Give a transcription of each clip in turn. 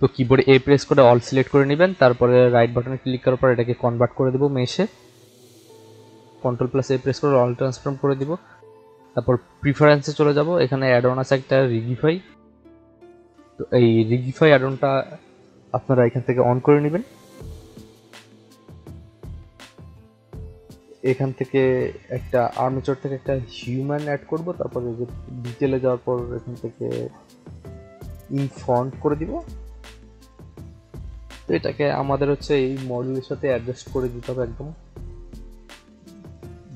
কিবোর্ডে A press করে all select করে নেবেন, তারপরে রাইট বাটনে ক্লিক করার পর এটাকে কনভার্ট করে দেবো মেশে কন্ট্রোল প্লাস এ প্রেস করে অল ট্রান্সফর্ম করে দিব। তারপর প্রিফারেন্সে চলে যাব, এখানে অ্যাড অন আছে একটা রিগিফাই তো এই রিগিফাই অ্যাড অনটা আপনারা এখান থেকে অন করে নেবেন। এখান থেকে একটা আর্মেচার থেকে একটা হিউম্যান অ্যাড করব, তারপরে ডিটেলে যাওয়ার পর এখান থেকে ইন ফন্ট করে দিব। তো এটাকে আমাদের হচ্ছে এই মডেলের সাথে অ্যাডজাস্ট করে দিতে হবে একদম।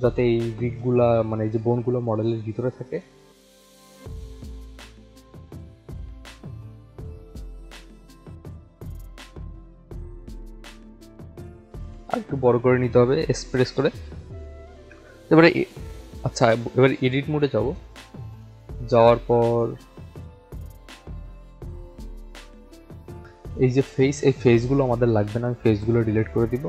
যাতে এই রিগগুলা মানে এই যে বোনগুলো মডেলের ভিতরে থাকে। আর একটু বড় করে নিতে হবে এক্সপ্রেস করে। এবারে আচ্ছা এবার এডিট মোডে যাব। যাওয়ার পর এই যে ফেস এই ফেসগুলো আমাদের লাগবে না, আমি ফেসগুলো ডিলিট করে দিব।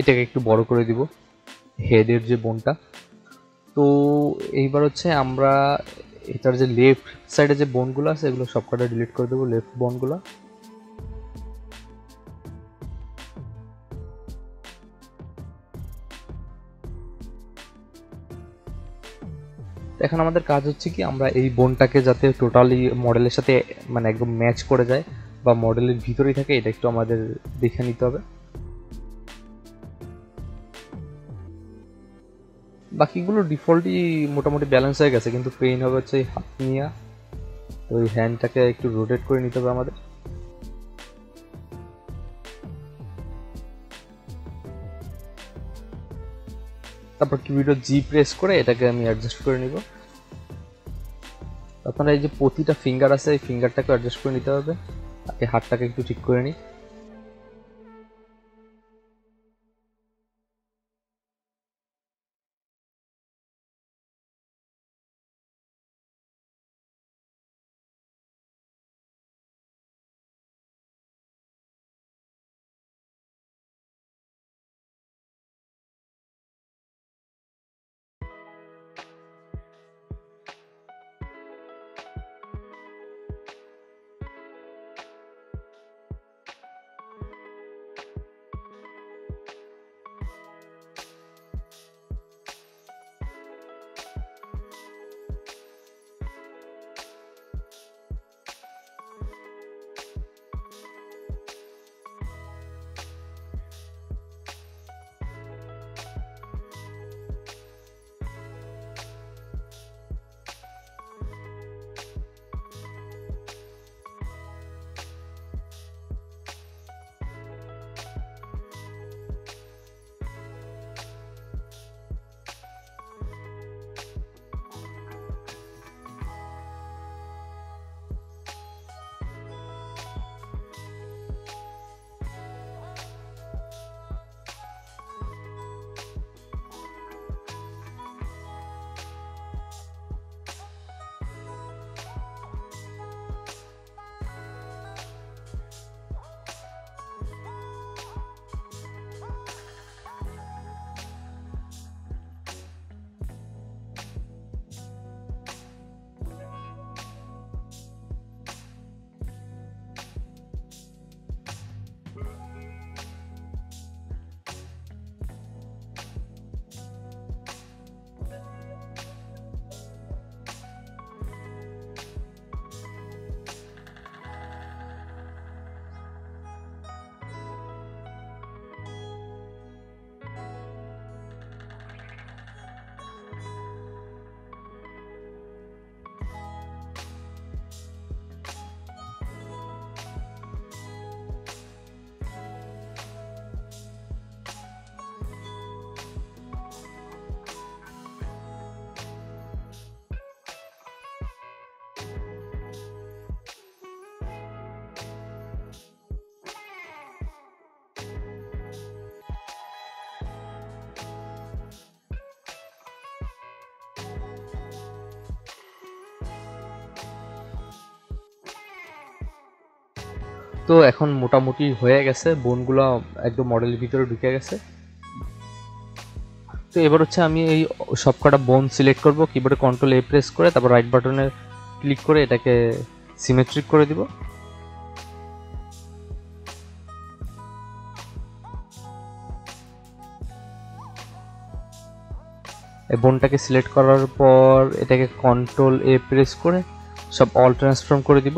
এটাকে একটু বড় করে দিব হেডের যে বোনটা। তো এইবার হচ্ছে আমরা এটার যে লেফট সাইডে যে বোনগুলো আছে, এগুলো সবকটা ডিলিট করে দেবো লেফট বোনগুলো এখন আমাদের কাজ হচ্ছে কি, আমরা এই বোনটাকে যাতে টোটালি মডেলের সাথে মানে একদম ম্যাচ করে যায় বা মডেলের ভিতরেই থাকে, এটা একটু আমাদের দেখে নিতে হবে। বাকিগুলো ডিফল্টই মোটামুটি ব্যালেন্স হয়ে গেছে, কিন্তু পেইন হবে হচ্ছে এই হাত নিয়ে। তো ওই হ্যান্ডটাকে একটু রোটেট করে নিতে হবে আমাদের। তারপর কিবোর্ডে জি প্রেস করে এটাকে আমি অ্যাডজাস্ট করে নিব। আপনারা এই যে প্রতিটা ফিঙ্গার আছে, এই ফিঙ্গারটাকে অ্যাডজাস্ট করে নিতে হবে। এই হাতটাকে একটু ঠিক করে নিই। তো এখন মোটামুটি হয়ে গেছে, বোনগুলো একদম মডেলের ভিতরে ঢুকে গেছে। তো এবার হচ্ছে আমি এই সবকটা বোন সিলেক্ট করব কিবোর্ডে কন্ট্রোল এ প্রেস করে, তারপর রাইট বাটনে ক্লিক করে এটাকে সিমেট্রিক করে দিব। বোনটাকে সিলেক্ট করার পর এটাকে কন্ট্রোল এ প্রেস করে সব অল ট্রান্সফর্ম করে দিব।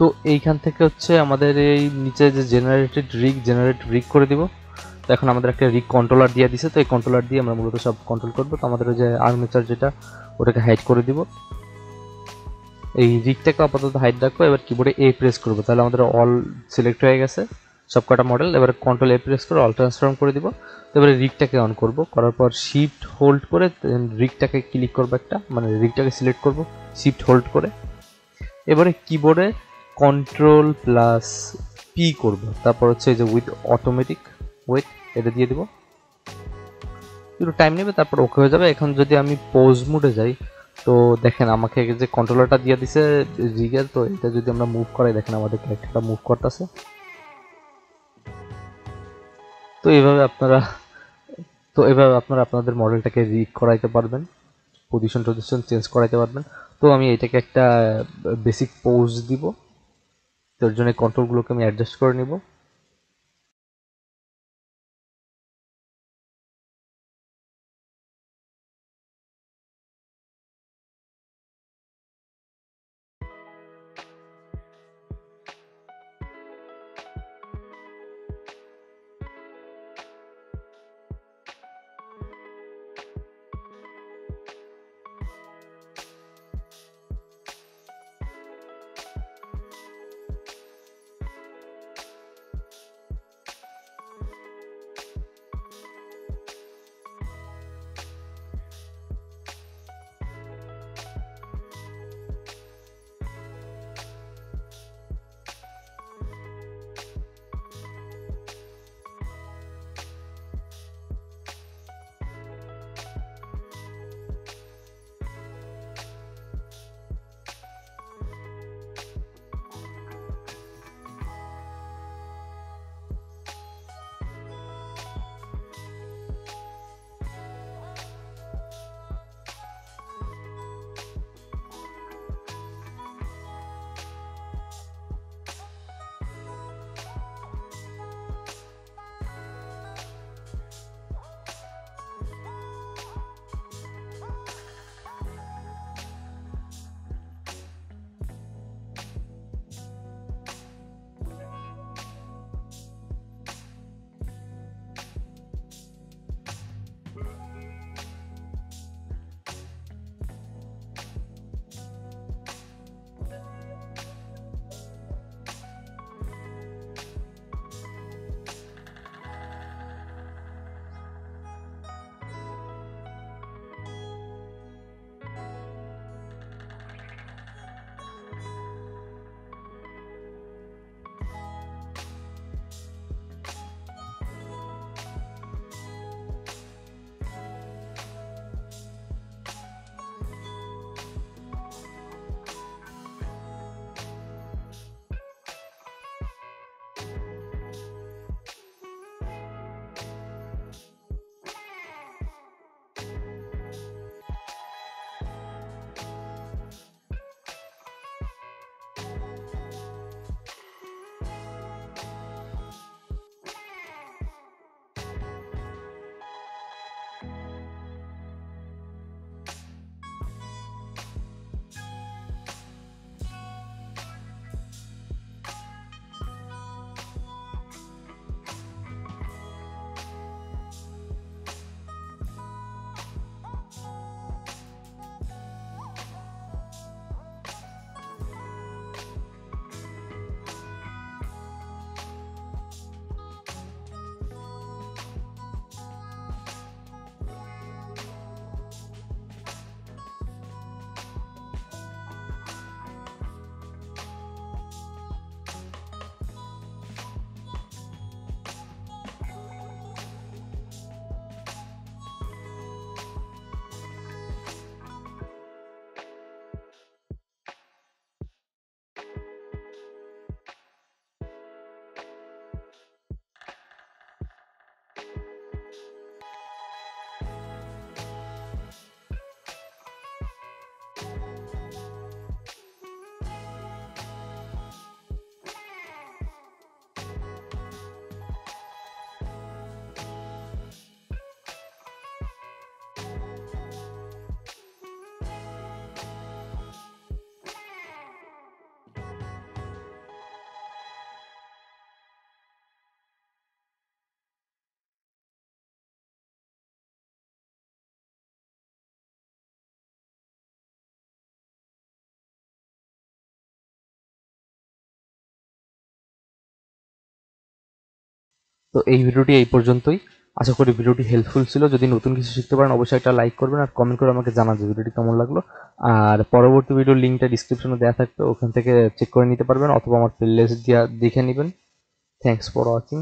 তো এইখান থেকে হচ্ছে আমাদের এই নিচে যে জেনারেটেড রিগ জেনারেট রিগ করে দিব। তো এখন আমাদের একটা রিগ কন্ট্রোলার দিয়ে দিছে, তো এই কন্ট্রোলার দিয়ে আমরা মূলত সব কন্ট্রোল করব। তো আমাদের যে আর্মেচার যেটা, ওটাকে হাইড করে দিব। এই রিগটাকে আপাতত হাইড রাখব, এবার কিবোর্ডে এ প্রেস করব। তাহলে আমাদের অল সিলেক্ট হয়ে গেছে সব কটা মডেল এবার কন্ট্রোল এ প্রেস করে অল ট্রান্সফর্ম করে দিব। এবারে রিগটাকে অন করব। করার পর শিফট হোল্ড করে রিগটাকে ক্লিক করব একটা। মানে রিগটাকে সিলেক্ট করব শিফট হোল্ড করে। এবারে কিবোর্ডে কন্ট্রোল প্লাস পি করব। তারপর হচ্ছে যে উইথ অটোমেটিক ওয়েট এটা দিয়ে দেবো। একটু টাইম নেবে, তারপর ওকে হয়ে যাবে। এখন যদি আমি পোজ মুডে যাই, তো দেখেন আমাকে যে কন্ট্রোলারটা দিয়ে দিছে রিগের তো এটা যদি আমরা মুভ করাই, দেখেন আমাদের ক্যারেক্টারটা মুভ করতেছে। তো এইভাবে আপনারা, তো এভাবে আপনারা আপনাদের মডেলটাকে রিগ করাইতে পারবেন। পজিশন টজিশন চেঞ্জ করাইতে পারবেন। তো আমি এটাকে একটা বেসিক পোজ দিব। তোর জন্য কন্ট্রোলগুলোকে আমি অ্যাডজাস্ট করে নিব। তো এই ভিডিওটি এই পর্যন্তই। আশা করি ভিডিওটি হেল্পফুল ছিল। যদি নতুন কিছু শিখতে পারেন, অবশ্যই একটা লাইক করবেন আর কমেন্ট করে আমাকে জানাবেন ভিডিওটি কেমন লাগল। আর পরবর্তী ভিডিওর লিঙ্কটা ডিসক্রিপশনে দেওয়া থাকবে, ওখান থেকে চেক করে নিতে পারবেন অথবা আমার প্লে লিস্ট দেখে নেবেন। Thanks for watching